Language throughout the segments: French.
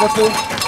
Vas-y,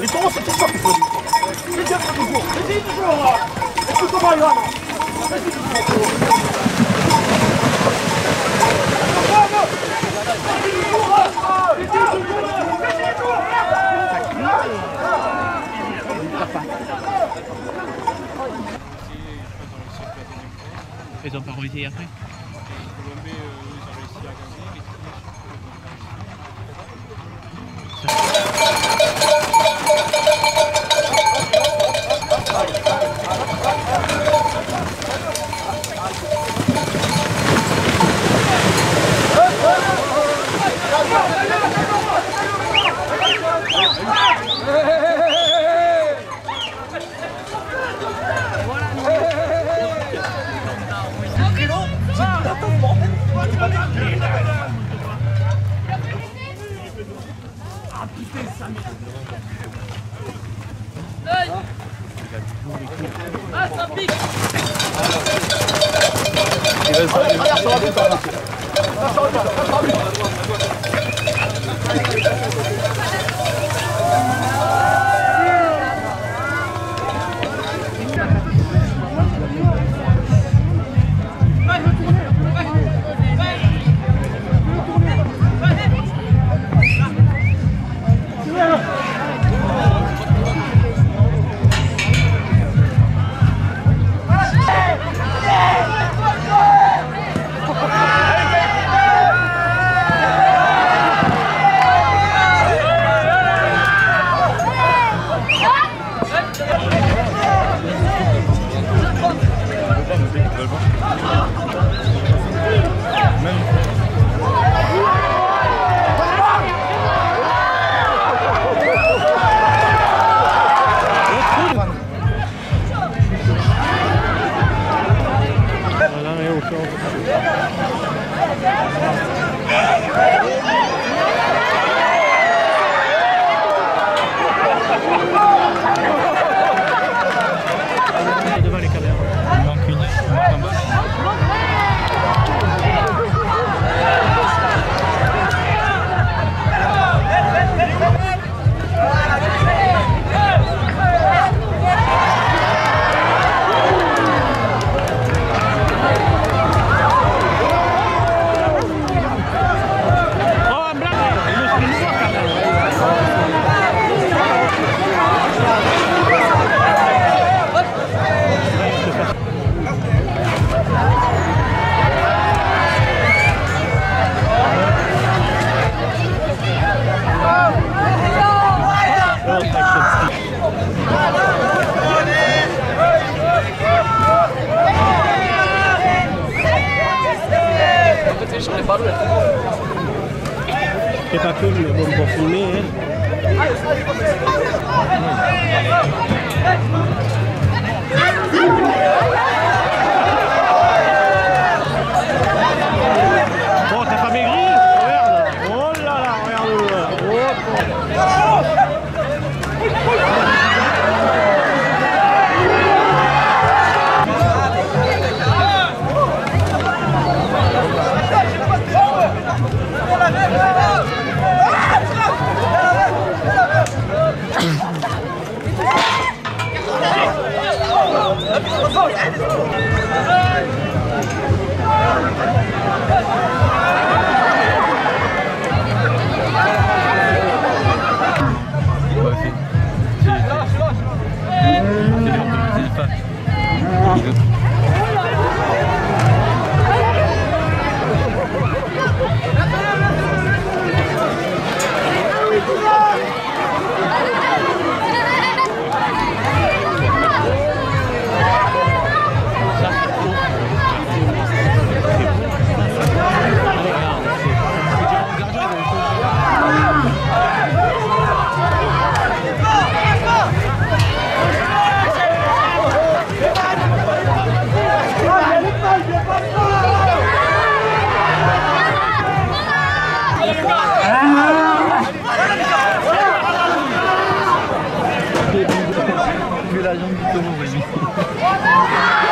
Les taureaux, c'est tout ça qu'il faut dire. C'est bien toujours. C'est toujours. Écoute comment il va. Ils ont pas réussi après Devant Yeah! C'est pas cool, mais bon, pour filmer. Hein. Vamos!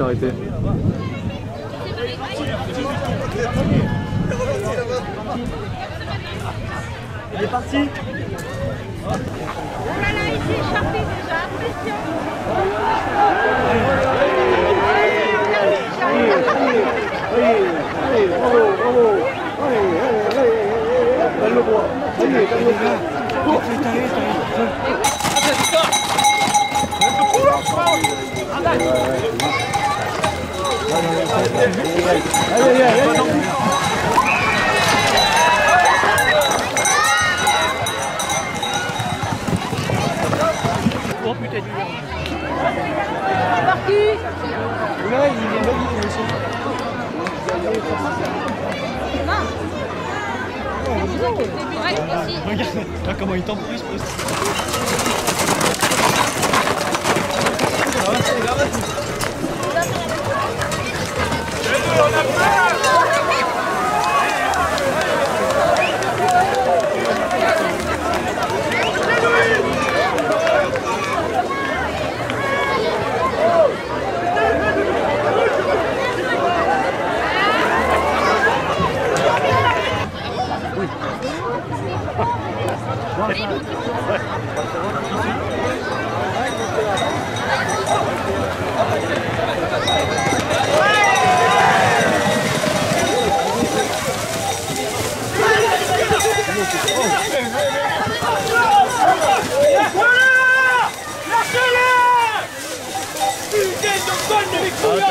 Arrêter. Il est parti. Oh là là, il s'est échappé déjà, attention Oh Regarde ah, comment il t'emprise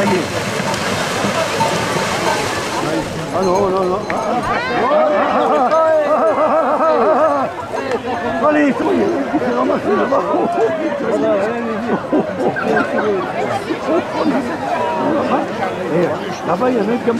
Ah non, non, non. Allez, soyez, ramassez là-bas. Là-bas, il y a un mec comme...